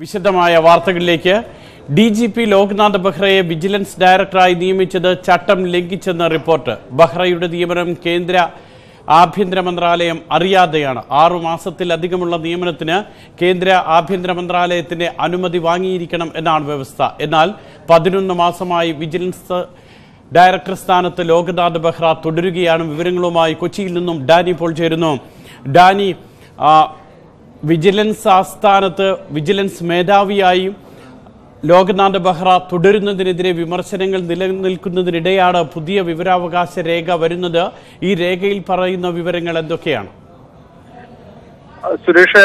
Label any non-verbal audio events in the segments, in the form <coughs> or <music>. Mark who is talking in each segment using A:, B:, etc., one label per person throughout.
A: വിശദമായ വാർത്തകളിലേക്ക്. D G P Loknath ബെഹ്റയെ വിജിലൻസ് ഡയറക്ടറായി നിയമിച്ചത് ചട്ടം ലംഘിച്ചെന്ന റിപ്പോർട്ട്. ബെഹ്റയുടെ നിയമനം കേന്ദ്ര ആഭ്യന്തര മന്ത്രാലയം അറിയാതെയാണ്. ആറു മാസത്തിലധികമുള്ള നിയമനത്തിന് കേന്ദ്ര ആഭ്യന്തര മന്ത്രാലയത്തിന്റെ അനുമതി വാങ്ങിയിരിക്കണം എന്നാണ് വ്യവസ്ഥ. എന്നാൽ പതിനൊന്ന് മാസമായി വിജിലൻസ് ഡയറക്ടർ സ്ഥാനത്ത് ലോക്നാഥ് ബെഹ്റ തുടരുകയാണ്. വിവരങ്ങളുമായി കൊച്ചിയിൽ നിന്നും ഡാനി പോൾ ചേരുന്നു. ഡാനി വിജിലൻസ് ആസ്ഥാനത്ത് വിജിലൻസ് മേധാവിയായും ലോക്നാഥ് ബെഹ്റ തുടരുന്നതിനെതിരെ വിമർശനങ്ങൾ നിലനിൽക്കുന്നതിനിടെയാണ് പുതിയ വിവരാവകാശ രേഖ വരുന്നത്. ഈ രേഖയിൽ പറയുന്ന വിവരങ്ങൾ എന്തൊക്കെയാണ്?
B: സുരേഷ്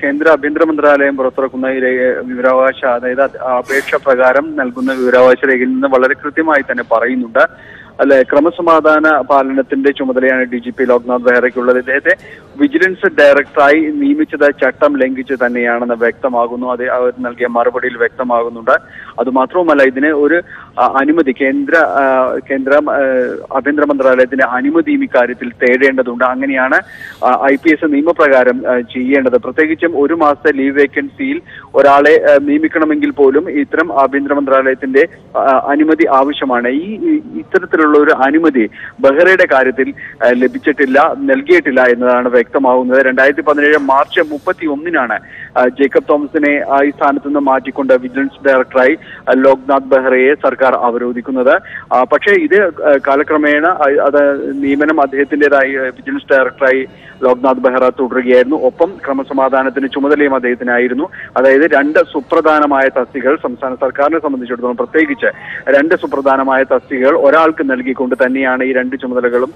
B: കേന്ദ്ര ആഭ്യന്തര മന്ത്രാലയം പുറത്തിറക്കുന്ന ഈ വിവരാവകാശ അതായത് അത് അപേക്ഷ പ്രകാരം നൽകുന്ന വിവരാവകാശ രേഖയിൽ നിന്ന് വളരെ കൃത്യമായി തന്നെ പറയുന്നുണ്ട്. അല്ലെ ക്രമസമാധാന പാലനത്തിന്റെ ചുമതലയാണ് ഡി ജി പി ലോക്നാഥ് ബെഹ്റയ്ക്കുള്ളത്. ഇദ്ദേഹത്തെ വിജിലൻസ് ഡയറക്ടറായി നിയമിച്ചത് ചട്ടം ലംഘിച്ച് തന്നെയാണെന്ന് വ്യക്തമാകുന്നു. അത് അവർ നൽകിയ മറുപടിയിൽ വ്യക്തമാകുന്നുണ്ട്. അതുമാത്രവുമല്ല ഇതിന് ഒരു അനുമതി കേന്ദ്ര കേന്ദ്ര ആഭ്യന്തര മന്ത്രാലയത്തിന്റെ അനുമതിയും ഇക്കാര്യത്തിൽ തേടേണ്ടതുണ്ട്. അങ്ങനെയാണ് ഐ പി എസ് നിയമപ്രകാരം ചെയ്യേണ്ടത്. പ്രത്യേകിച്ചും ഒരു മാസത്തെ ലീവ് വേക്കൻസിയിൽ ഒരാളെ നിയമിക്കണമെങ്കിൽ പോലും ഇത്തരം ആഭ്യന്തര മന്ത്രാലയത്തിന്റെ അനുമതി ആവശ്യമാണ്. ഈ- ഇത്തരത്തിലുള്ള ഒരു അനുമതി ബെഹ്റയുടെ കാര്യത്തിൽ ലഭിച്ചിട്ടില്ല നൽകിയിട്ടില്ല എന്നതാണ് വ്യക്തമാവുന്നത്. രണ്ടായിരത്തി പതിനേഴ് മാർച്ച് മുപ്പത്തി ഒന്നിനാണ് ജേക്കബ് തോമസിനെ ഈ സ്ഥാനത്ത് നിന്ന് മാറ്റിക്കൊണ്ട് വിജിലൻസ് ഡയറക്ടറായി ലോക്നാഥ് ബെഹ്റയെ സർക്കാർ അവരോധിക്കുന്നത്. പക്ഷേ ഇത് കാലക്രമേണ അത് നിയമനം അദ്ദേഹത്തിന്റേതായി വിജിലൻസ് ഡയറക്ടറായി ലോക്നാഥ് ബെഹ്റ തുടരുകയായിരുന്നു. ഒപ്പം ക്രമസമാധാനത്തിന് ചുമതലയും അദ്ദേഹത്തിനായിരുന്നു. അതായത് രണ്ട് സുപ്രധാനമായ തസ്തികൾ സംസ്ഥാന സർക്കാരിനെ സംബന്ധിച്ചിടത്തോളം പ്രത്യേകിച്ച് രണ്ട് സുപ്രധാനമായ തസ്തികകൾ ഒരാൾക്ക് നൽകിക്കൊണ്ട് തന്നെയാണ് ഈ രണ്ട് ചുമതലകളും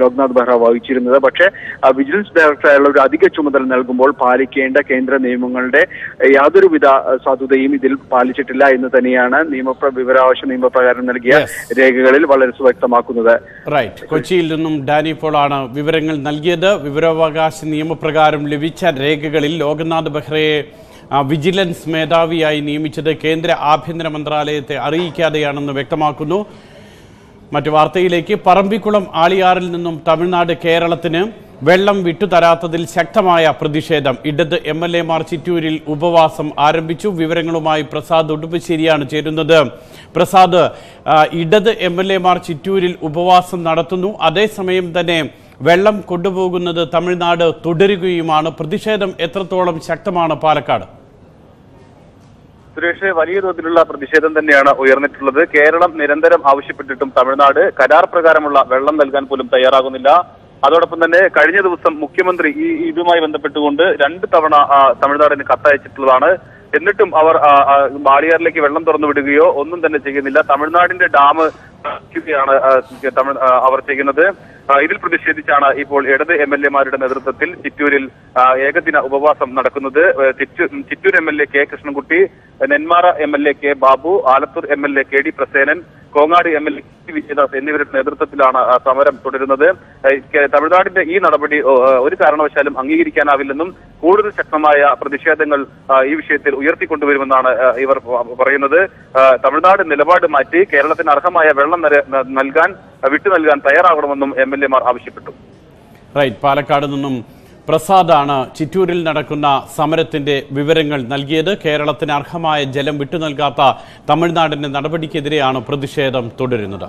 B: ലോക്നാഥ് ബെഹ്റ വഹിച്ചിരുന്നത്. പക്ഷേ വിജിലൻസ് ഡയറക്ടറായുള്ള ഒരു അധിക ചുമതല നൽകുമ്പോൾ പാലിക്കേണ്ട കേന്ദ്ര നിയമങ്ങളുടെ യാതൊരുവിധ സാധുതയും ഇതിൽ പാലിച്ചിട്ടില്ല എന്ന് തന്നെയാണ് നിയമ വിവരാവകാശ നിയമപ്രകാരം നൽകിയ രേഖകളിൽ വളരെ വ്യക്തമാക്കുന്നത്
A: റൈറ്റ് കൊച്ചിയിൽ നിന്നും ഡാനി പോളാണ് വിവരങ്ങൾ നൽകിയത്. വിവരാവകാശ നിയമപ്രകാരം ലഭിച്ച രേഖകളിൽ ലോകനാഥ് ബെഹ്റയെ വിജിലൻസ് മേധാവിയായി നിയമിച്ചത് കേന്ദ്ര ആഭ്യന്തര മന്ത്രാലയത്തെ അറിയിക്കാതെയാണെന്ന് വ്യക്തമാക്കുന്നു. മറ്റു വാർത്തയിലേക്ക് പറമ്പിക്കുളം ആളിയാറിൽ നിന്നും തമിഴ്നാട് കേരളത്തിന് വെള്ളം വിട്ടുതരാത്തതിൽ ശക്തമായ പ്രതിഷേധം. ഇടത് എം എൽ എമാർ ചിറ്റൂരിൽ ഉപവാസം ആരംഭിച്ചു. വിവരങ്ങളുമായി പ്രസാദ് ഉടുപ്പശ്ശേരിയാണ് ചേരുന്നത്. പ്രസാദ് ഇടത് എം എൽ എമാർ ചിറ്റൂരിൽ ഉപവാസം നടത്തുന്നു. അതേസമയം തന്നെ വെള്ളം കൊണ്ടുപോകുന്നത് തമിഴ്നാട് തുടരുകയുമാണ്. പ്രതിഷേധം എത്രത്തോളം ശക്തമാണ് പാലക്കാട്?
C: സുരേഷ് വലിയ തോതിലുള്ള പ്രതിഷേധം തന്നെയാണ് ഉയർന്നിട്ടുള്ളത്. കേരളം നിരന്തരം ആവശ്യപ്പെട്ടിട്ടും തമിഴ്നാട് കരാർ പ്രകാരമുള്ള വെള്ളം നൽകാൻ പോലും തയ്യാറാകുന്നില്ല. അതോടൊപ്പം തന്നെ കഴിഞ്ഞ ദിവസം മുഖ്യമന്ത്രി ഈ ഇതുമായി ബന്ധപ്പെട്ടുകൊണ്ട് രണ്ട് തവണ തമിഴ്നാടിന് കത്തയച്ചിട്ടുള്ളതാണ്. എന്നിട്ടും അവർ ബാളിയാറിലേക്ക് വെള്ളം തുറന്നു വിടുകയോ ഒന്നും തന്നെ ചെയ്യുന്നില്ല. തമിഴ്നാടിന്റെ ഡാം ാണ് തമിഴ് അവർ ചെയ്യുന്നത്. ഇതിൽ പ്രതിഷേധിച്ചാണ് ഇപ്പോൾ ഇടത് എം എൽ എമാരുടെ നേതൃത്വത്തിൽ ചിറ്റൂരിൽ ഏകദിന ഉപവാസം നടക്കുന്നത്. Chittur M L A K Krishnankutty Nenmara M L A K Babu Alathur M L A K D Prasenan Kongad M L A Vijayadas എന്നിവരുടെ നേതൃത്വത്തിലാണ് സമരം തുടരുന്നത്. തമിഴ്നാടിന്റെ ഈ നടപടി ഒരു കാരണവശാലും അംഗീകരിക്കാനാവില്ലെന്നും കൂടുതൽ ശക്തമായ പ്രതിഷേധങ്ങൾ ഈ വിഷയത്തിൽ ഉയർത്തിക്കൊണ്ടുവരുമെന്നാണ് ഇവർ പറയുന്നത്. തമിഴ്നാട് നിലപാട് മാറ്റി കേരളത്തിന് അർഹമായ വെള്ളം നൽകാൻ വിട്ടു നൽകാൻ തയ്യാറാകണമെന്നും എം എൽ എമാർ ആവശ്യപ്പെട്ടു.
A: റൈറ്റ്. പാലക്കാട് നിന്നും പ്രസാദാണ് ചിറ്റൂരിൽ നടക്കുന്ന സമരത്തിന്റെ വിവരങ്ങൾ നൽകിയത്. കേരളത്തിന് അർഹമായ ജലം വിട്ടു നൽകാത്ത തമിഴ്നാടിന്റെ നടപടിക്കെതിരെയാണ് പ്രതിഷേധം തുടരുന്നത്.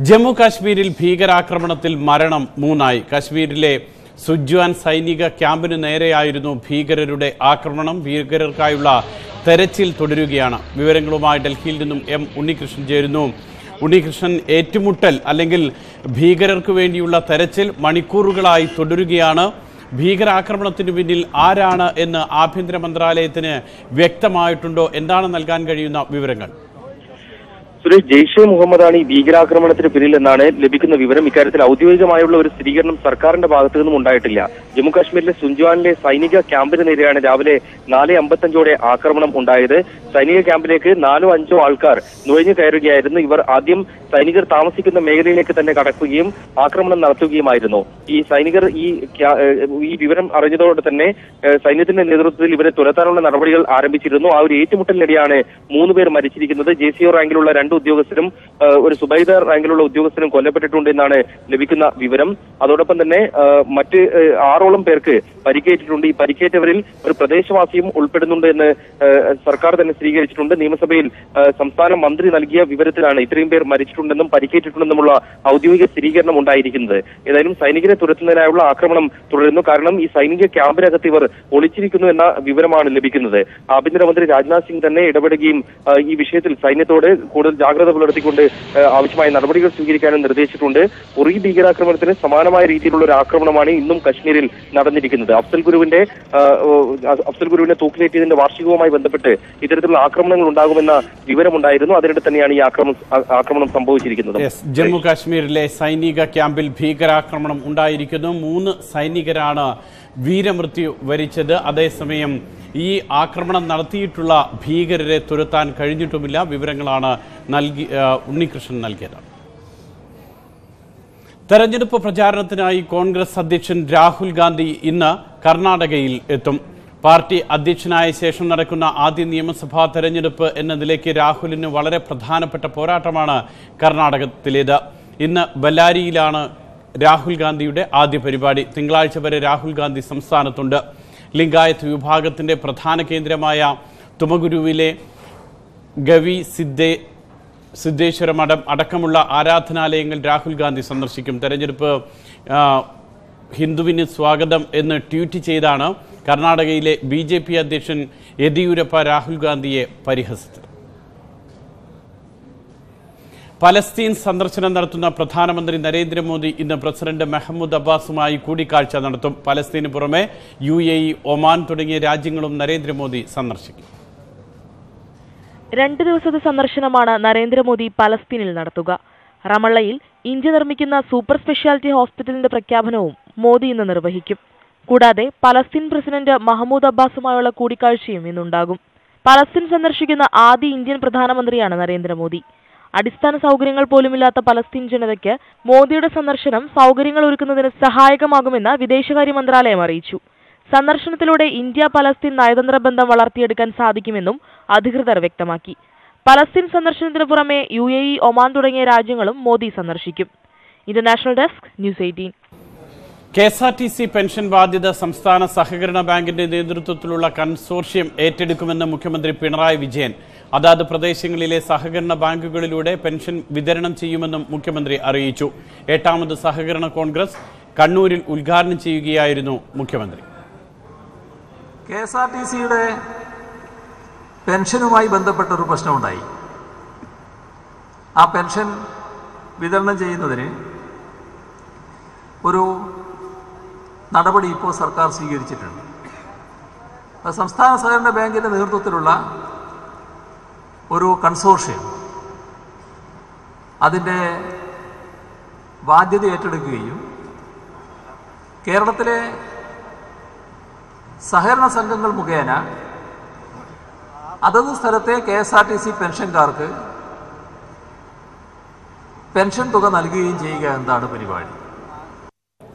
A: ജമ്മു കാശ്മീരിൽ ഭീകരാക്രമണത്തിൽ മരണം മൂന്നായി. കാശ്മീരിലെ സുജ്വാൻ സൈനിക ക്യാമ്പിനു നേരെയായിരുന്നു ഭീകരരുടെ ആക്രമണം. ഭീകരർക്കായുള്ള തെരച്ചിൽ തുടരുകയാണ്. വിവരങ്ങളുമായി ഡൽഹിയിൽ നിന്നും എം ഉണ്ണികൃഷ്ണൻ ചേരുന്നു. ഉണ്ണികൃഷ്ണൻ ഏറ്റുമുട്ടൽ അല്ലെങ്കിൽ ഭീകരർക്ക് വേണ്ടിയുള്ള തെരച്ചിൽ മണിക്കൂറുകളായി തുടരുകയാണ്. ഭീകരാക്രമണത്തിന് പിന്നിൽ ആരാണ് എന്ന് ആഭ്യന്തര മന്ത്രാലയത്തിന് വ്യക്തമായിട്ടുണ്ടോ? എന്താണ് നൽകാൻ കഴിയുന്ന വിവരങ്ങൾ?
D: സുരേഷ് ജെയ്ഷെ മുഹമ്മദാണ് ഈ ഭീകരാക്രമണത്തിന് പിന്നിലെന്നാണ് ലഭിക്കുന്ന വിവരം. ഇക്കാര്യത്തിൽ ഔദ്യോഗികമായുള്ള ഒരു സ്ഥിരീകരണം സർക്കാരിന്റെ ഭാഗത്തു നിന്നും ഉണ്ടായിട്ടില്ല. ജമ്മുകാശ്മീരിലെ സുഞ്ച്വാനിലെ സൈനിക ക്യാമ്പിന് നേരെയാണ് രാവിലെ നാല് അമ്പത്തഞ്ചോടെ ആക്രമണം ഉണ്ടായത്. സൈനിക ക്യാമ്പിലേക്ക് നാലോ അഞ്ചോ ആൾക്കാർ നുഴഞ്ഞു കയറുകയായിരുന്നു. ഇവർ ആദ്യം സൈനികർ താമസിക്കുന്ന മേഖലയിലേക്ക് തന്നെ കടക്കുകയും ആക്രമണം നടത്തുകയുമായിരുന്നു. ഈ സൈനികർ ഈ ഈ വിവരം അറിഞ്ഞതോടെ തന്നെ സൈന്യത്തിന്റെ നേതൃത്വത്തിൽ ഇവരെ തുരത്താനുള്ള നടപടികൾ ആരംഭിച്ചിരുന്നു. ആ ഒരു ഏറ്റുമുട്ടലിനിടെയാണ് മൂന്ന് പേർ മരിച്ചിരിക്കുന്നത്. ജെ സി ഒ റാങ്കിലുള്ള രണ്ട് രണ്ട് ഉദ്യോഗസ്ഥരും ഒരു സുബൈദർ റാങ്കിലുള്ള ഉദ്യോഗസ്ഥരും കൊല്ലപ്പെട്ടിട്ടുണ്ട് എന്നാണ് ലഭിക്കുന്ന വിവരം. അതോടൊപ്പം തന്നെ മറ്റ് ആറോളം പേർക്ക് പരിക്കേറ്റിട്ടുണ്ട്. ഈ പരിക്കേറ്റവരിൽ ഒരു പ്രദേശവാസിയും ഉൾപ്പെടുന്നുണ്ട് എന്ന് സർക്കാർ തന്നെ സ്ഥിരീകരിച്ചിട്ടുണ്ട്. നിയമസഭയിൽ സംസ്ഥാന മന്ത്രി നൽകിയ വിവരത്തിലാണ് ഇത്രയും പേർ മരിച്ചിട്ടുണ്ടെന്നും പരിക്കേറ്റിട്ടുണ്ടെന്നുമുള്ള ഔദ്യോഗിക സ്ഥിരീകരണം ഉണ്ടായിരിക്കുന്നത്. ഏതായാലും സൈനികരെ തുരത്തുന്നതിനായുള്ള ആക്രമണം തുടരുന്നു. കാരണം ഈ സൈനിക ക്യാമ്പിനകത്ത് ഇവർ ഒളിച്ചിരിക്കുന്നു എന്ന വിവരമാണ് ലഭിക്കുന്നത്. ആഭ്യന്തരമന്ത്രി രാജ്നാഥ് സിംഗ് തന്നെ ഇടപെടുകയും ഈ വിഷയത്തിൽ സൈന്യത്തോട് കൂടുതൽ ജാഗ്രത പുലർത്തിക്കൊണ്ട് ആവശ്യമായ നടപടികൾ സ്വീകരിക്കാനും നിർദ്ദേശിച്ചിട്ടുണ്ട്. ഉറി ഭീകരാക്രമണത്തിന് സമാനമായ രീതിയിലുള്ള ഒരു ആക്രമണമാണ് ഇന്നും കശ്മീരിൽ നടന്നിരിക്കുന്നത്. അഫ്സൽ ഗുരുവിന്റെ അഫ്സൽ ഗുരുവിനെ തൂക്കിലേറ്റിയതിന്റെ വാർഷികവുമായി ബന്ധപ്പെട്ട് ഇത്തരത്തിലുള്ള ആക്രമണങ്ങൾ ഉണ്ടാകുമെന്ന വിവരമുണ്ടായിരുന്നു. അതിനിടെ തന്നെയാണ് ഈ ആക്രമണം ആക്രമണം സംഭവിച്ചിരിക്കുന്നത്.
A: ജമ്മു കാശ്മീരിലെ സൈനിക ക്യാമ്പിൽ ഭീകരാക്രമണം ഉണ്ടായിരിക്കുന്നു. മൂന്ന് സൈനികരാണ് വീരമൃത്യു വരിച്ചത്. അതേസമയം ഈ ആക്രമണം നടത്തിയിട്ടുള്ള ഭീകരരെ തുരത്താൻ കഴിഞ്ഞിട്ടുമില്ല. വിവരങ്ങളാണ് നൽകി ഉണ്ണികൃഷ്ണൻ നൽകിയത്. തെരഞ്ഞെടുപ്പ് പ്രചാരണത്തിനായി കോൺഗ്രസ് അധ്യക്ഷൻ രാഹുൽ ഗാന്ധി ഇന്ന് കർണാടകയിൽ എത്തും. പാർട്ടി അധ്യക്ഷനായ ശേഷം നടക്കുന്ന ആദ്യ നിയമസഭാ തെരഞ്ഞെടുപ്പ് എന്ന നിലയ്ക്ക് രാഹുലിന് വളരെ പ്രധാനപ്പെട്ട പോരാട്ടമാണ് കർണാടകത്തിലേത്. ഇന്ന് ബല്ലാരിയിലാണ് രാഹുൽ ഗാന്ധിയുടെ ആദ്യ പരിപാടി. തിങ്കളാഴ്ച വരെ രാഹുൽ ഗാന്ധി സംസ്ഥാനത്തുണ്ട്. ലിംഗായത്ത് വിഭാഗത്തിന്റെ പ്രധാന കേന്ദ്രമായ തുമഗുരുവിലെ ഗവി സിദ്ധേ സിദ്ധേശ്വര മഠം അടക്കമുള്ള ആരാധനാലയങ്ങൾ രാഹുൽ ഗാന്ധി സന്ദർശിക്കും. തെരഞ്ഞെടുപ്പ് ഹിന്ദുവിന് സ്വാഗതം എന്ന് ട്വീറ്റ് ചെയ്താണ് കർണാടകയിലെ ബി അധ്യക്ഷൻ യെദിയൂരപ്പ രാഹുൽ ഗാന്ധിയെ പരിഹസിച്ചത്. പലസ്തീൻ സന്ദർശനം നടത്തുന്ന പ്രധാനമന്ത്രി നരേന്ദ്രമോദി ഇന്ന് പ്രസിഡന്റ് മെഹമ്മൂദ് അബ്ബാസുമായി കൂടിക്കാഴ്ച നടത്തും. പലസ്തീന് പുറമെ യു എ ഇ ഒമാൻ തുടങ്ങിയ രാജ്യങ്ങളും നരേന്ദ്രമോദി സന്ദർശിക്കും.
E: രണ്ട് ദിവസത്തെ സന്ദർശനമാണ് നരേന്ദ്രമോദി പലസ്തീനിൽ നടത്തുക. റമള്ളയിൽ ഇന്ത്യ നിർമ്മിക്കുന്ന സൂപ്പർ സ്പെഷ്യാലിറ്റി ഹോസ്പിറ്റലിന്റെ പ്രഖ്യാപനവും മോദി ഇന്ന് നിർവഹിക്കും. കൂടാതെ പലസ്തീൻ പ്രസിഡന്റ് മഹമ്മൂദ് അബ്ബാസുമായുള്ള കൂടിക്കാഴ്ചയും ഇന്നുണ്ടാകും. പലസ്തീൻ സന്ദർശിക്കുന്ന ആദ്യ ഇന്ത്യൻ പ്രധാനമന്ത്രിയാണ് നരേന്ദ്രമോദി. അടിസ്ഥാന സൗകര്യങ്ങൾ പോലുമില്ലാത്ത പലസ്തീൻ ജനതയ്ക്ക് മോദിയുടെ സന്ദർശനം സൗകര്യങ്ങൾ ഒരുക്കുന്നതിന് സഹായകമാകുമെന്ന് വിദേശകാര്യ മന്ത്രാലയം അറിയിച്ചു. സന്ദർശനത്തിലൂടെ ഇന്ത്യ പലസ്തീൻ നയതന്ത്ര ബന്ധം വളർത്തിയെടുക്കാൻ സാധിക്കുമെന്നും അധികൃതർ വ്യക്തമാക്കി. പലസ്തീൻ സന്ദർശനത്തിന് പുറമെ യു എ ഇ ഒമാൻ തുടങ്ങിയ രാജ്യങ്ങളും മോദി സന്ദർശിക്കും. International desk news eighteen.
A: K S R T C pension ബാധ്യത സംസ്ഥാന സഹകരണ ബാങ്കിന്റെ നേതൃത്വത്തിലുള്ള കൺസോർഷ്യം ഏറ്റെടുക്കുമെന്ന് മുഖ്യമന്ത്രി പിണറായി വിജയൻ അതാത് പ്രദേശങ്ങളിലെ സഹകരണ ബാങ്കുകളിലൂടെ പെൻഷൻ വിതരണം ചെയ്യുമെന്നും മുഖ്യമന്ത്രി അറിയിച്ചു. എട്ടാമത് സഹകരണ കോൺഗ്രസ് കണ്ണൂരിൽ ഉദ്ഘാടനം ചെയ്യുകയായിരുന്നു മുഖ്യമന്ത്രി.
F: കെ എസ് ആർ ടി സിയുടെ പെൻഷനുമായി ബന്ധപ്പെട്ട ഒരു പ്രശ്നമുണ്ടായി. ആ പെൻഷൻ വിതരണം ചെയ്യുന്നതിന് ഒരു നടപടി ഇപ്പോൾ സർക്കാർ സ്വീകരിച്ചിട്ടുണ്ട്. സംസ്ഥാന സഹകരണ ബാങ്കിന്റെ നേതൃത്വത്തിലുള്ള ഒരു കൺസോർഷ്യം അതിന്റെ ബാധ്യത ഏറ്റെടുക്കുകയും കേരളത്തിലെ സഹകരണ സംഘങ്ങൾ മുഖേന അതത് സ്ഥലത്തെ K S R T C പെൻഷൻകാർക്ക് pension തുക നൽകുകയും ചെയ്യുക എന്നതാണ് പരിപാടി.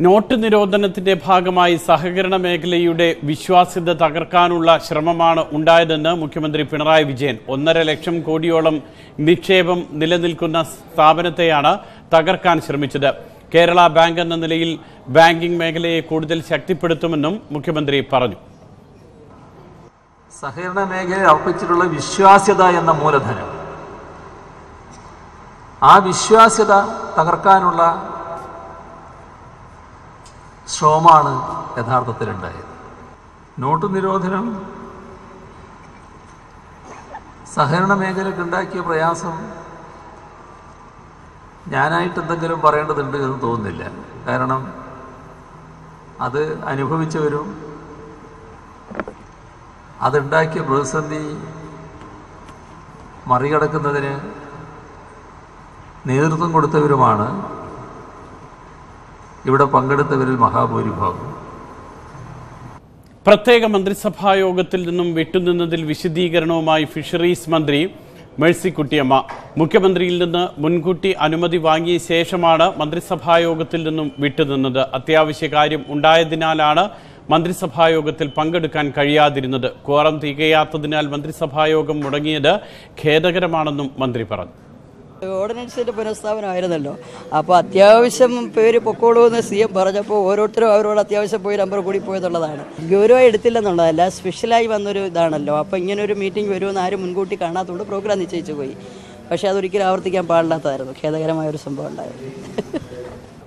A: നോട്ട് നിരോധനത്തിന്റെ ഭാഗമായി സഹകരണ മേഖലയുടെ വിശ്വാസ്യത തകർക്കാനുള്ള ശ്രമമാണ് ഉണ്ടായതെന്ന് മുഖ്യമന്ത്രി പിണറായി വിജയൻ ഒന്നര ലക്ഷം കോടിയോളം നിക്ഷേപം നിലനിൽക്കുന്ന സ്ഥാപനത്തെയാണ് തകർക്കാൻ ശ്രമിച്ചത്. കേരള ബാങ്ക് എന്ന നിലയിൽ ബാങ്കിംഗ് മേഖലയെ കൂടുതൽ ശക്തിപ്പെടുത്തുമെന്നും മുഖ്യമന്ത്രി പറഞ്ഞു.
F: സഹകരണ മേഖലയിൽ അർപ്പിച്ചിട്ടുള്ള വിശ്വാസ്യത എന്ന മൂലധനം. ആ വിശ്വാസ്യത തകർക്കാനുള്ള ശ്രമമാണ് യഥാർത്ഥത്തിലുണ്ടായത്. നോട്ട് നിരോധനം സഹകരണ മേഖലയ്ക്ക് ഉണ്ടാക്കിയ പ്രയാസം ഞാനായിട്ട് എന്തെങ്കിലും പറയേണ്ടതുണ്ട് എന്ന് തോന്നുന്നില്ല. കാരണം അത് അനുഭവിച്ചവരും അതുണ്ടാക്കിയ പ്രതിസന്ധി മറികടക്കുന്നതിന് നേതൃത്വം കൊടുത്തവരുമാണ് ഇവിടെ പങ്കെടുത്തവരിൽ മഹാഭൂരിഭാഗം.
A: പ്രത്യേക മന്ത്രിസഭാ യോഗത്തിൽ നിന്നും വിട്ടുനിന്നതിൽ വിശദീകരണവുമായി ഫിഷറീസ് മന്ത്രി മേഴ്സിക്കുട്ടിയമ്മ. മുഖ്യമന്ത്രിയിൽ നിന്ന് മുൻകൂട്ടി അനുമതി വാങ്ങിയ ശേഷമാണ് മന്ത്രിസഭാ യോഗത്തിൽ നിന്നും വിട്ടുനിന്നത്. അത്യാവശ്യ കാര്യം ഉണ്ടായതിനാലാണ് മന്ത്രിസഭാ യോഗത്തിൽ പങ്കെടുക്കാൻ കഴിയാതിരുന്നത്. കോറം തികയാത്തതിനാൽ മന്ത്രിസഭാ യോഗം മുടങ്ങിയത് ഖേദകരമാണെന്നും മന്ത്രി പറഞ്ഞു.
G: ഓർഡിനൻസിന്റെ പുനഃസ്ഥാപനമായിരുന്നല്ലോ. അപ്പോൾ അത്യാവശ്യം പേര് പൊക്കോളൂ എന്ന് സി എം പറഞ്ഞപ്പോൾ ഓരോരുത്തരും അവരോട് അത്യാവശ്യം പോയി നമ്പർ കൂടി പോയതുള്ളതാണ്. ഗൗരവമായി എടുത്തില്ലെന്നുള്ളതല്ല സ്പെഷ്യലായി വന്നൊരു ഇതാണല്ലോ. അപ്പോൾ ഇങ്ങനെ ഒരു മീറ്റിംഗ് വരുമെന്ന് ആരും മുൻകൂട്ടി കാണാത്തതുകൊണ്ട് പ്രോഗ്രാം നിശ്ചയിച്ചു പോയി. പക്ഷേ അതൊരിക്കലും ആവർത്തിക്കാൻ പാടില്ലാത്തതായിരുന്നു. ഖേദകരമായ ഒരു സംഭവം ഉണ്ടായിരുന്നു.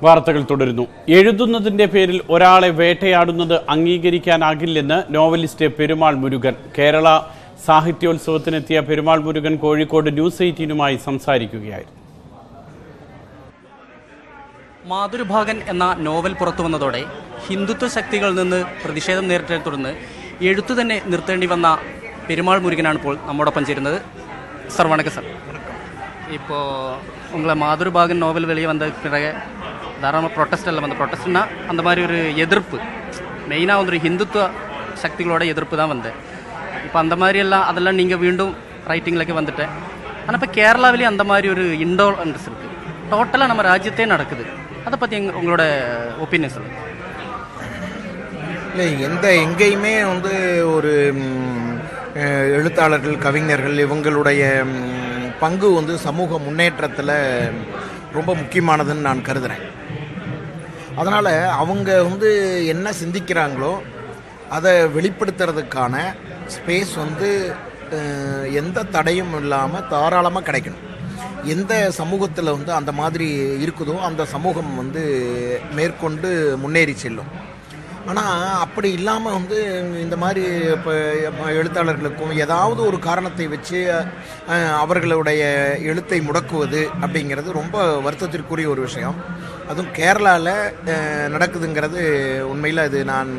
A: വാർത്തകൾ തുടരുന്നു. എഴുതുന്നതിന്റെ പേരിൽ ഒരാളെ വേട്ടയാടുന്നത് അംഗീകരിക്കാനാകില്ലെന്ന് നോവലിസ്റ്റ് പെരുമാൾ മുരുകൻ. കേരള സാഹിത്യോത്സവത്തിനെത്തിയ പെരുമാൾ മുരുകൻ കോഴിക്കോട് ന്യൂസ് എയ്റ്റീനുമായി സംസാരിക്കുകയായിരുന്നു
H: മാതൃഭാഗൻ എന്ന നോവൽ പുറത്തു വന്നതോടെ ഹിന്ദുത്വ ശക്തികളിൽ നിന്ന് പ്രതിഷേധം നേരിട്ടതിനെ തുടർന്ന് എഴുത്തു തന്നെ നിർത്തേണ്ടി വന്ന പെരുമാൾ മുരുകനാണ് ഇപ്പോൾ നമ്മോടൊപ്പം ചേരുന്നത് സർ വണക്കം സർ இப்போ உங்களை மாதுருபாகன் நோவல் வெளியே வந்த பிறகு தாராளமாக ப்ரொட்டஸ்ட் எல்லாம் வந்து ப்ரொட்டஸ்ட்னா அந்த மாதிரி ஒரு எதிர்ப்பு மெயினாக வந்து ஒரு ஹிந்துத்துவ சக்திகளோட எதிர்ப்பு தான் வந்து இப்போ அந்த மாதிரியெல்லாம் அதெல்லாம் நீங்கள் വീണ്ടും റൈറ്റിങ്ങിലേക്ക് വന്നിട്ട് ஆனால் இப்போ கேரளாவிலேயே அந்த மாதிரி ஒரு இண்டோலன்ஸ் இருக்குது டோட்டலாக நம்ம ராஜ்யத்தே நடக்குது. அதை பற்றி எங்கள் உங்களோட ஒப்பீனியன் சொல்லுங்கள்
I: இல்லை எந்த எங்கேயுமே வந்து ஒரு எழுத்தாளர்கள் கவிஞர்கள் இவங்களுடைய பங்கு வந்து சமூக முன்னேற்றத்தில் ரொம்ப முக்கியமானதுன்னு நான் கருதுகிறேன் அதனால் அவங்க வந்து என்ன சிந்திக்கிறாங்களோ அதை வெளிப்படுத்துறதுக்கான ஸ்பேஸ் வந்து எந்த தடையும் இல்லாமல் தாராளமாக கிடைக்கணும். எந்த சமூகத்தில் வந்து அந்த மாதிரி இருக்குதோ அந்த சமூகம் வந்து மேற்கொண்டு முன்னேறி செல்லும். ஆனால் அப்படி இல்லாமல் வந்து இந்த மாதிரி இப்போ எழுத்தாளர்களுக்கும் ஏதாவது ஒரு காரணத்தை வச்சு அவர்களுடைய எழுத்தை முடக்குவது அப்படிங்கிறது ரொம்ப வருத்தத்திற்குரிய ஒரு விஷயம். அதுவும் கேரளாவில் நடக்குதுங்கிறது உண்மையில் அது நான்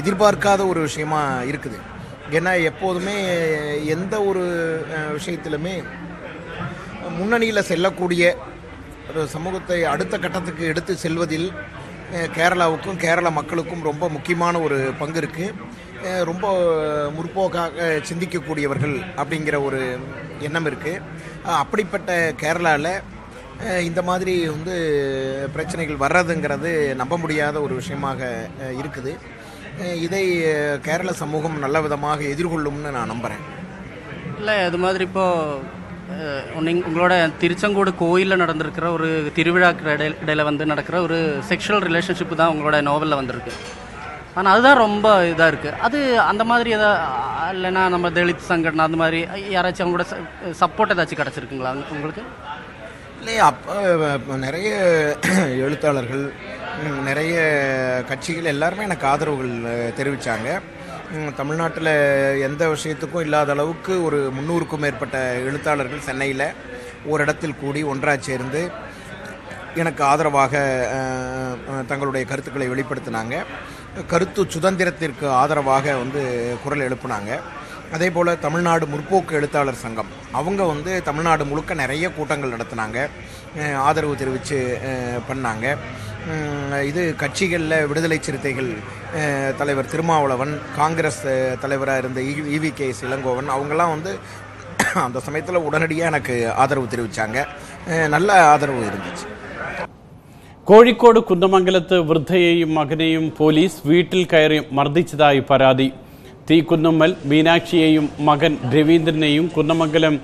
I: எதிர்பார்க்காத ஒரு விஷயமா இருக்குது. ஏன்னா எப்போதுமே எந்த ஒரு விஷயத்திலுமே முன்னணியில் செல்லக்கூடிய ஒரு சமூகத்தை அடுத்த கட்டத்துக்கு எடுத்து செல்வதில் கேரளாவுக்கும் கேரள மக்களுக்கும் ரொம்ப முக்கியமான ஒரு பங்கு இருக்குது ரொம்ப முற்போக்காக சிந்திக்கக்கூடியவர்கள் அப்படிங்கிற ஒரு எண்ணம் இருக்குது அப்படிப்பட்ட கேரளாவில் இந்த மாதிரி வந்து பிரச்சனைகள் வர்றதுங்கிறது நம்ப முடியாத ஒரு விஷயமாக இருக்குது. இதை கேரள சமூகம் நல்ல விதமாக எதிர்கொள்ளும்னு நான் நம்புகிறேன்
H: இல்லை அது மாதிரி இப்போது நீங்கள் உங்களோட திருச்செங்கோடு கோயிலில் நடந்திருக்கிற ஒரு திருவிழாக்கு இடையில இடையில வந்து நடக்கிற ஒரு செக்ஷுவல் ரிலேஷன்ஷிப் தான் உங்களோட நாவலில் வந்திருக்கு. ஆனால் அதுதான் ரொம்ப இதாக இருக்குது அது அந்த மாதிரி எதாவது இல்லைன்னா நம்ம தலித் சங்கடனை அந்த மாதிரி யாராச்சும் அவங்களோட சப்போர்ட் ஏதாச்சும் கிடச்சிருக்குங்களா உங்களுக்கு?
I: அப்போ நிறைய <clears throat> எழுத்தாளர்கள் நிறைய கட்சிகள் எல்லாருமே எனக்கு ஆதரவுகள் தெரிவித்தாங்க தமிழ்நாட்டில் எந்த விஷயத்துக்கும் இல்லாத அளவுக்கு ஒரு முந்நூறுக்கும் மேற்பட்ட எழுத்தாளர்கள் சென்னையில் ஒரு இடத்தில் கூடி ஒன்றாக சேர்ந்து எனக்கு ஆதரவாக தங்களுடைய கருத்துக்களை வெளிப்படுத்தினாங்க. கருத்து சுதந்திரத்திற்கு ஆதரவாக வந்து குரல் எழுப்புனாங்க. அதே போல் தமிழ்நாடு முற்போக்கு எழுத்தாளர் சங்கம் அவங்க வந்து தமிழ்நாடு முழுக்க நிறைய கூட்டங்கள் நடத்தினாங்க அஹ், ஆதரவு தெரிவித்து பண்ணாங்க உம், இது கட்சிகளில் விடுதலை சிறுத்தைகள் அஹ், தலைவர் திருமாவளவன் காங்கிரஸ் அஹ், தலைவராக இருந்த இவி கே இளங்கோவன் அவங்கெல்லாம் வந்து <coughs> அந்த சமயத்தில் உடனடியாக எனக்கு ஆதரவு தெரிவித்தாங்க நல்ல ஆதரவு இருந்துச்சு
A: കോഴിക്കോട് കുന്നമംഗലത്ത് വൃദ്ധയെയും മകനെയും പോലീസ് വീട്ടിൽ കയറി മർദ്ദിച്ചതായി പരാതി തീക്കുന്നുമ്മൽ മീനാക്ഷിയെയും മകൻ രവീന്ദ്രനെയും കുന്നമംഗലം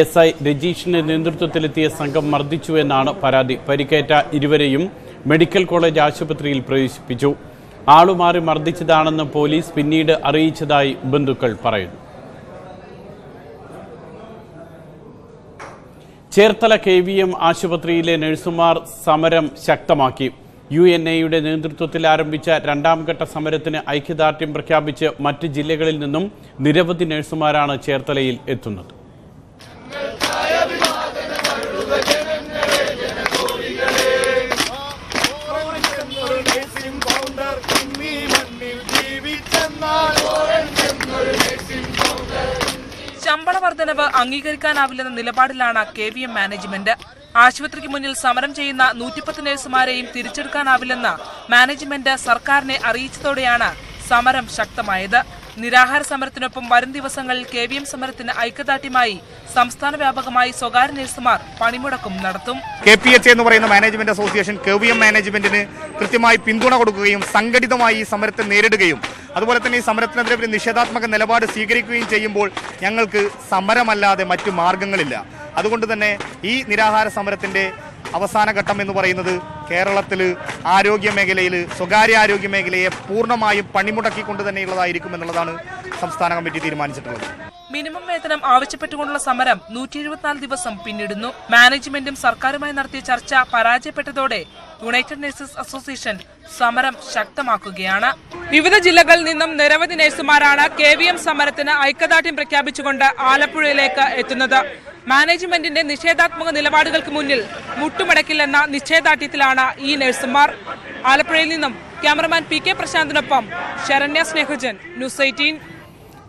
A: എസ് ഐ രജീഷിന്റെ നേതൃത്വത്തിലെത്തിയ സംഘം മർദ്ദിച്ചുവെന്നാണ് പരാതി. പരിക്കേറ്റ ഇരുവരെയും മെഡിക്കൽ കോളേജ് ആശുപത്രിയിൽ പ്രവേശിപ്പിച്ചു. ആളുമാറി മർദ്ദിച്ചതാണെന്ന് പോലീസ് പിന്നീട് അറിയിച്ചതായി ബന്ധുക്കൾ പറയുന്നു. ചേർത്തല കെ വി എം ആശുപത്രിയിലെ നഴ്സുമാർ സമരം ശക്തമാക്കി. യു എൻ എയുടെ നേതൃത്വത്തിൽ ആരംഭിച്ച രണ്ടാം ഘട്ട സമരത്തിന് ഐക്യദാർഢ്യം പ്രഖ്യാപിച്ച് മറ്റ് ജില്ലകളിൽ നിന്നും നിരവധി നഴ്സുമാരാണ് ചേർത്തലയിൽ എത്തുന്നത്.
J: ശമ്പള വർധനവ് അംഗീകരിക്കാനാവില്ലെന്ന നിലപാടിലാണ് കെ വി എം മാനേജ്മെന്റ്. ആശുപത്രിക്ക് മുന്നിൽ സമരം ചെയ്യുന്ന നൂറ്റിപ്പത്ത് നഴ്സുമാരെയും തിരിച്ചെടുക്കാനാവില്ലെന്ന് മാനേജ്മെന്റ് സർക്കാരിനെ അറിയിച്ചതോടെയാണ് സമരം ശക്തമായത്. നിരാഹാര സമരത്തിനൊപ്പം വരും ദിവസങ്ങളിൽ കെ വി എം സമരത്തിന് ഐക്യദാർഢ്യമായി സംസ്ഥാന വ്യാപകമായി സ്വകാര്യ നഴ്സുമാർ പണിമുടക്കും നടത്തും.
K: കെ പി എച്ച് എന്ന് പറയുന്ന management association K V M മാനേജ്മെന്റിന് കൃത്യമായി പിന്തുണ കൊടുക്കുകയും സംഘടിതമായി ഈ സമരത്തെ നേരിടുകയും അതുപോലെ തന്നെ ഈ സമരത്തിനെതിരെ ഒരു നിഷേധാത്മക നിലപാട് സ്വീകരിക്കുകയും ചെയ്യുമ്പോൾ ഞങ്ങൾക്ക് സമരമല്ലാതെ മറ്റു മാർഗങ്ങളില്ല. അതുകൊണ്ട് തന്നെ ഈ നിരാഹാര സമരത്തിന്റെ അവസാന ഘട്ടം എന്ന് പറയുന്നത് കേരളത്തിൽ ആരോഗ്യ മേഖലയിൽ സ്വകാര്യ ആരോഗ്യ മേഖലയെ പൂർണമായും പണിമുടക്കിക്കൊണ്ട് തന്നെയുള്ളതായിരിക്കും എന്നുള്ളതാണ് സംസ്ഥാന കമ്മിറ്റി തീരുമാനിച്ചിട്ടുള്ളത്.
J: മിനിമം വേതനം ആവശ്യപ്പെട്ടുകൊണ്ടുള്ള സമരം നൂറ്റി എഴുപത്തിനാല് ദിവസം പിന്നിടുന്നു. മാനേജ്മെന്റും സർക്കാരുമായി നടത്തിയ ചർച്ച പരാജയപ്പെട്ടതോടെ യുണൈറ്റഡ് നഴ്സസ് അസോസിയേഷൻ സമരം ശക്തമാക്കുകയാണ്. വിവിധ ജില്ലകളിൽ നിന്നും നിരവധി നഴ്സുമാരാണ് കെ വി എം സമരത്തിന് ഐക്യദാർഢ്യം പ്രഖ്യാപിച്ചുകൊണ്ട് ആലപ്പുഴയിലേക്ക് എത്തുന്നത്. മാനേജ്മെന്റിന്റെ നിഷേധാത്മക നിലപാടുകൾക്ക് മുന്നിൽ മുട്ടുമടക്കില്ലെന്ന നിശ്ചയദാർഢ്യത്തിലാണ് ഈ നഴ്സുമാർ. ആലപ്പുഴയിൽ നിന്നും ക്യാമറമാൻ പി കെ പ്രശാന്തിനൊപ്പം ശരണ്യ സ്നേഹജൻ ന്യൂസ് എയ്റ്റീൻ.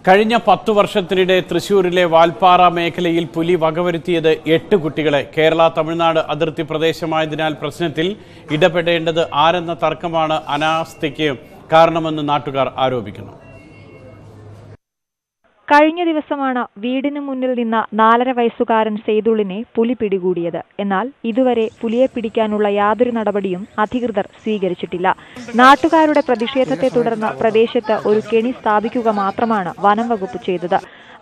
A: കഴിഞ്ഞ പത്തു വർഷത്തിനിടെ തൃശൂരിലെ വാൽപ്പാറ മേഖലയിൽ പുലി വകവരുത്തിയത് എട്ട് കുട്ടികളെ. കേരള തമിഴ്നാട് അതിർത്തി പ്രദേശമായതിനാൽ പ്രശ്നത്തിൽ ഇടപെടേണ്ടത് ആരെന്ന തർക്കമാണ് അനാസ്ഥയ്ക്ക് കാരണമെന്ന് നാട്ടുകാർ ആരോപിക്കുന്നു.
L: കഴിഞ്ഞ ദിവസമാണ് വീടിന് മുന്നിൽ നിന്ന നാലര വയസ്സുകാരൻ സെയ്തുളിനെ പുലി പിടികൂടിയത്. എന്നാൽ ഇതുവരെ പുലിയെ പിടിക്കാനുള്ള യാതൊരു നടപടിയും അധികൃതർ സ്വീകരിച്ചിട്ടില്ല. നാട്ടുകാരുടെ പ്രതിഷേധത്തെ തുടർന്ന് പ്രദേശത്ത് ഒരു കെണി സ്ഥാപിക്കുക മാത്രമാണ് വനം വകുപ്പ് ചെയ്തത്.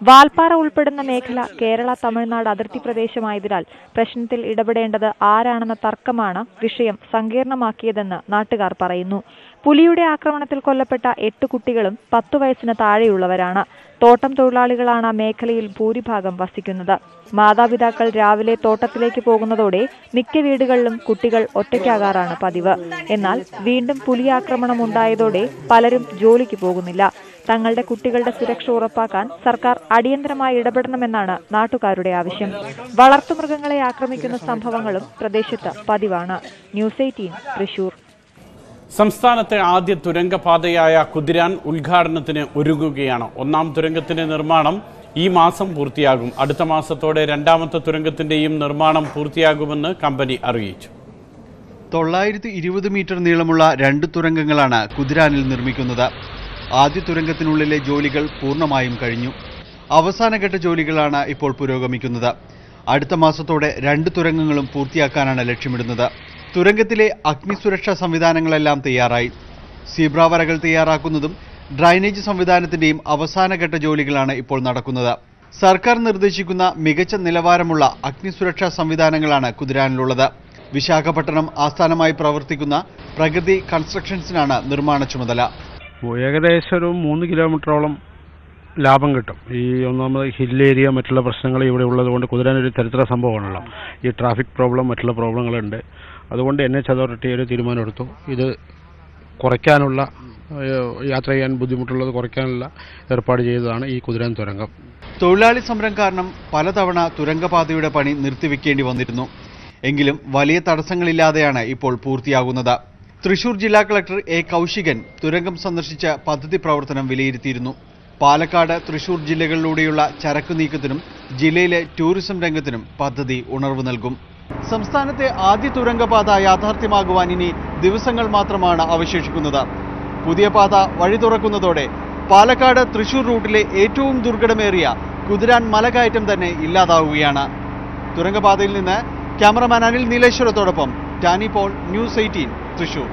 L: വാൽപ്പാറ ഉൾപ്പെടുന്ന മേഖല കേരള തമിഴ്നാട് അതിർത്തി പ്രദേശമായതിനാൽ പ്രശ്നത്തിൽ ഇടപെടേണ്ടത് ആരാണെന്ന തർക്കമാണ് വിഷയം സങ്കീർണമാക്കിയതെന്ന് നാട്ടുകാർ പറയുന്നു. പുലിയുടെ ആക്രമണത്തിൽ കൊല്ലപ്പെട്ട എട്ട് കുട്ടികളും പത്തു വയസ്സിന് താഴെയുള്ളവരാണ്. തോട്ടം തൊഴിലാളികളാണ് മേഖലയിൽ ഭൂരിഭാഗം വസിക്കുന്നത്. മാതാപിതാക്കൾ രാവിലെ തോട്ടത്തിലേക്ക് പോകുന്നതോടെ മിക്ക വീടുകളിലും കുട്ടികൾ ഒറ്റയ്ക്കാകാറാണ് പതിവ്. എന്നാൽ വീണ്ടും പുലി ആക്രമണം ഉണ്ടായതോടെ പലരും ജോലിക്ക് പോകുന്നില്ല. തങ്ങളുടെ കുട്ടികളുടെ സുരക്ഷ ഉറപ്പാക്കാൻ സർക്കാർ അടിയന്തരമായി ഇടപെടണമെന്നാണ് നാട്ടുകാരുടെ ആവശ്യം. വളർത്തുമൃഗങ്ങളെ ആക്രമിക്കുന്ന സംഭവങ്ങളും പ്രദേശത്ത് പതിവാണ്. News eighteen Thrissur.
A: സംസ്ഥാനത്തെ ആദ്യ തുരങ്കപാതയായ കുതിരാൻ ഉദ്ഘാടനത്തിന് ഒരുങ്ങുകയാണ്. ഒന്നാം തുരങ്കത്തിന്റെ നിർമ്മാണം ഈ മാസം പൂർത്തിയാകും. അടുത്ത മാസത്തോടെ രണ്ടാമത്തെ തുരങ്കത്തിന്റെയും നിർമ്മാണം പൂർത്തിയാകുമെന്ന് കമ്പനി അറിയിച്ചു.
M: തൊള്ളായിരത്തി ഇരുപത് മീറ്റർ നീളമുള്ള രണ്ട് തുരങ്കങ്ങളാണ് കുതിരാനിൽ നിർമ്മിക്കുന്നത്. ആദ്യ തുരങ്കത്തിനുള്ളിലെ ജോലികൾ പൂർണമായും കഴിഞ്ഞു. അവസാനഘട്ട ജോലികളാണ് ഇപ്പോൾ പുരോഗമിക്കുന്നത്. അടുത്ത മാസത്തോടെ രണ്ട് തുരങ്കങ്ങളും പൂർത്തിയാക്കാനാണ് ലക്ഷ്യമിടുന്നത്. തുരങ്കത്തിലെ അഗ്നിസുരക്ഷാ സംവിധാനങ്ങളെല്ലാം തയ്യാറായി. സീബ്ര വരകൾ തയ്യാറാക്കുന്നതും ഡ്രൈനേജ് സംവിധാനത്തിന്റെയും അവസാനഘട്ട ജോലികളാണ് ഇപ്പോൾ നടക്കുന്നത്. സർക്കാർ നിർദ്ദേശിക്കുന്ന മികച്ച നിലവാരമുള്ള അഗ്നിസുരക്ഷാ സംവിധാനങ്ങളാണ് കുതിരാനിലുള്ളത്. വിശാഖപട്ടണം ആസ്ഥാനമായി പ്രവർത്തിക്കുന്ന പ്രഗതി കൺസ്ട്രക്ഷൻസിനാണ് നിർമ്മാണ ചുമതല.
N: ഏകദേശം ഒരു മൂന്ന് കിലോമീറ്ററോളം ലാഭം കിട്ടും. ഈ ഒന്നാമത് ഹിൽ ഏരിയ മറ്റുള്ള പ്രശ്നങ്ങൾ ഇവിടെ ഉള്ളത് കൊണ്ട് ഒരു ചരിത്ര സംഭവമാണല്ലോ. ഈ ട്രാഫിക് പ്രോബ്ലം മറ്റുള്ള പ്രോബ്ലങ്ങളുണ്ട്. അതുകൊണ്ട് എൻ എച്ച് അതോറിറ്റി ഒരു തീരുമാനമെടുത്തു. ഇത് കുറയ്ക്കാനുള്ള യാത്ര ചെയ്യാൻ ബുദ്ധിമുട്ടുള്ളത് കുറയ്ക്കാനുള്ള ഏർപ്പാട് ചെയ്തതാണ് ഈ കുതിരാൻ തുരങ്കം.
M: തൊഴിലാളി സമരം കാരണം പലതവണ തുരങ്കപാതയുടെ പണി നിർത്തിവെക്കേണ്ടി വന്നിരുന്നു. എങ്കിലും വലിയ തടസ്സങ്ങളില്ലാതെയാണ് ഇപ്പോൾ പൂർത്തിയാകുന്നത്. തൃശൂർ ജില്ലാ കളക്ടർ എ കൗശികൻ തുരങ്കം സന്ദർശിച്ച പദ്ധതി പ്രവർത്തനം വിലയിരുത്തിയിരുന്നു. പാലക്കാട് തൃശൂർ ജില്ലകളിലൂടെയുള്ള ചരക്കു നീക്കത്തിനും ജില്ലയിലെ ടൂറിസം രംഗത്തിനും പദ്ധതി ഉണർവ് നൽകും. സംസ്ഥാനത്തെ ആദ്യ തുരങ്കപാത യാഥാർത്ഥ്യമാകുവാൻ ഇനി ദിവസങ്ങൾ മാത്രമാണ് അവശേഷിക്കുന്നത്. പുതിയ പാത വഴി തുറക്കുന്നതോടെ പാലക്കാട് തൃശൂർ റൂട്ടിലെ ഏറ്റവും ദുർഘടമേറിയ കുതിരാൻ മലകയറ്റം തന്നെ ഇല്ലാതാവുകയാണ്. തുരങ്കപാതയിൽ നിന്ന് ക്യാമറമാൻ അനിൽ നീലേശ്വരത്തോടൊപ്പം ടാനി പോൾ ന്യൂസ് എയ്റ്റീൻ തൃശൂർ.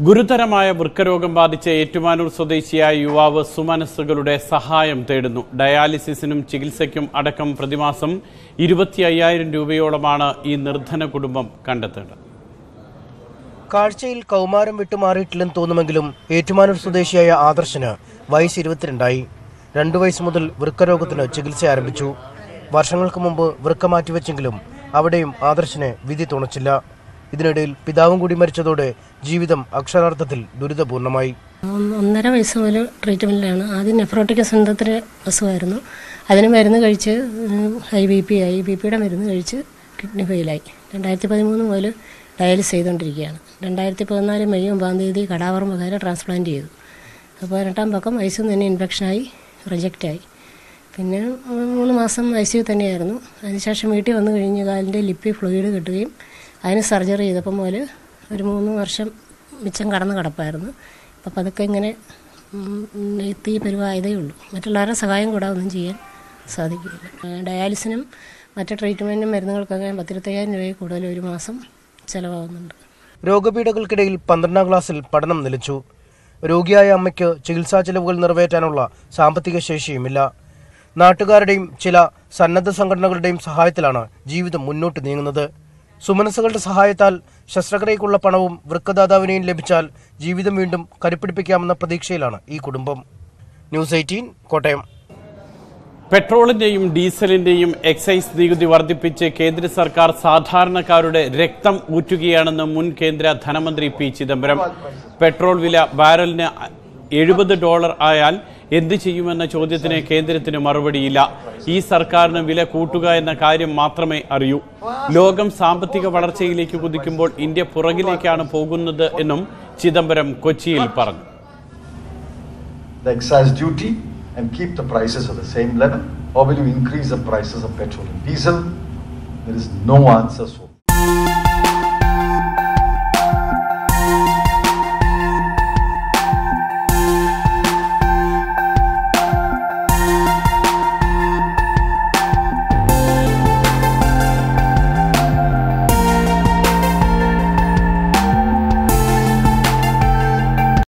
A: ഗുരുതരമായ വൃക്കരോഗം ബാധിച്ച ഏറ്റുമാനൂർ സ്വദേശിയായ യുവാവ് സുമനസ്സുകളുടെ സഹായം തേടുന്നു. ഡയാലിസിസിനും ചികിത്സയ്ക്കും അടക്കം പ്രതിമാസം ഇരുപത്തി അയ്യായിരം രൂപയോളമാണ് ഈ നിർധന കുടുംബം കണ്ടെത്തേണ്ടത്.
O: കാഴ്ചയിൽ കൗമാരം വിട്ടുമാറിയിട്ടില്ലെന്ന് തോന്നുമെങ്കിലും ഏറ്റുമാനൂർ സ്വദേശിയായ ആദർശന് വയസ്സ് ഇരുപത്തിരണ്ടായി. രണ്ടു വയസ്സ് മുതൽ വൃക്കരോഗത്തിന് ചികിത്സ ആരംഭിച്ചു. വർഷങ്ങൾക്ക് മുമ്പ് വൃക്ക മാറ്റിവെച്ചെങ്കിലും അവിടെയും ആദർശന് വിധി തുണച്ചില്ല. ഇതിനിടയിൽ പിതാവും കൂടി മരിച്ചതോടെ ജീവിതം അക്ഷരാർത്ഥത്തിൽ ദുരിതപൂർണമായി.
P: ഒന്നര വയസ്സ് മുതൽ ട്രീറ്റ്മെന്റിലാണ് ആദ്യം നെഫ്രോട്ടിക് അസുഖത്തിന് അസുഖമായിരുന്നു. അതിന് മരുന്ന് കഴിച്ച് ഹൈ ബി പി ആയി. ബി പിയുടെ മരുന്ന് കഴിച്ച് കിഡ്നി ഫെയിലായി. രണ്ടായിരത്തി പതിമൂന്ന് മുതൽ ഡയാലിസ് ചെയ്തുകൊണ്ടിരിക്കുകയാണ്. രണ്ടായിരത്തി പതിനാല് മെയ് ഒമ്പതാം തീയതി കടാവറം മുഖേന ട്രാൻസ്പ്ലാന്റ് ചെയ്തു. അപ്പോൾ പതിനെട്ടാം പക്കം ഐ തന്നെ ഇൻഫെക്ഷനായി റിജക്റ്റായി. പിന്നെ മൂന്ന് മാസം യു തന്നെയായിരുന്നു. അതിനുശേഷം വീട്ടിൽ വന്നു കഴിഞ്ഞ് കാലിന്റെ ലിപ്പി ഫ്ലൂയിഡ് കിട്ടുകയും അതിന് സർജറി ചെയ്തപ്പം മുതൽ ഒരു മൂന്ന് വർഷം മിച്ചം കടന്ന് കിടപ്പായിരുന്നു. അപ്പം പതുക്കെ ഇങ്ങനെ എത്തി പരുവായതേ ഉള്ളൂ. മറ്റുള്ളവരുടെ സഹായം കൂടാതെ ഒന്നും ചെയ്യാൻ സാധിക്കില്ല ഡയാലിസിനും മറ്റു ട്രീറ്റ്മെന്റിനും മരുന്നുകൾക്കൊക്കെ പത്തിരുപത്തയ്യായിരം രൂപയിൽ കൂടുതൽ ഒരു മാസം ചിലവാകുന്നുണ്ട്.
O: രോഗപീഠകൾക്കിടയിൽ പന്ത്രണ്ടാം ക്ലാസ്സിൽ പഠനം നിലച്ചു. രോഗിയായ അമ്മയ്ക്ക് ചികിത്സാ ചെലവുകൾ നിറവേറ്റാനുള്ള സാമ്പത്തിക ശേഷിയുമില്ല. നാട്ടുകാരുടെയും ചില സന്നദ്ധ സംഘടനകളുടെയും സഹായത്തിലാണ് ജീവിതം മുന്നോട്ട് നീങ്ങുന്നത്. സുമനസ്സുകളുടെ സഹായത്താൽ ശസ്ത്രക്രിയക്കുള്ള പണവും വൃക്കദാതാവിനെയും ലഭിച്ചാൽ ജീവിതം വീണ്ടും കരുപ്പിടിപ്പിക്കാമെന്ന പ്രതീക്ഷയിലാണ് ഈ കുടുംബം. News eighteen Kottayam.
A: പെട്രോളിന്റെയും ഡീസലിന്റെയും എക്സൈസ് നികുതി വർദ്ധിപ്പിച്ച് കേന്ദ്ര സർക്കാർ സാധാരണക്കാരുടെ രക്തം ഊറ്റുകയാണെന്ന് മുൻ കേന്ദ്ര ധനമന്ത്രി പി ചിദംബരം. പെട്രോൾ വില ബാരലിന് എഴുപത് ഡോളർ ആയാൽ എന്ത് ചെയ്യുമെന്ന ചോദ്യത്തിന് കേന്ദ്രത്തിന് മറുപടിയില്ല ഈ സർക്കാരിന് വില കൂട്ടുക എന്ന കാര്യം മാത്രമേ അറിയൂ ലോകം സാമ്പത്തിക വളർച്ചയിലേക്ക് കുതിക്കുമ്പോൾ ഇന്ത്യ പുറകിലേക്കാണ് പോകുന്നത് എന്നും ചിദംബരം കൊച്ചിയിൽ പറഞ്ഞു
Q: duty and keep the prices at the same level? Or will you increase the prices of petrol and diesel? There is no answer so